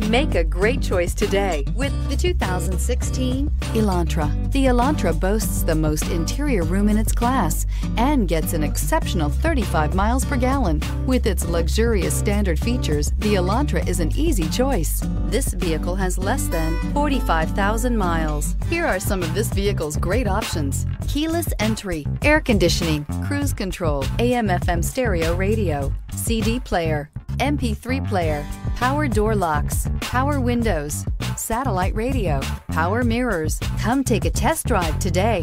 Make a great choice today with the 2016 Elantra. The Elantra boasts the most interior room in its class and gets an exceptional 35 miles per gallon. With its luxurious standard features, the Elantra is an easy choice. This vehicle has less than 45,000 miles. Here are some of this vehicle's great options. Keyless entry, air conditioning, cruise control, AM FM stereo radio, CD player, MP3 player, power door locks, power windows, satellite radio, power mirrors. Come take a test drive today.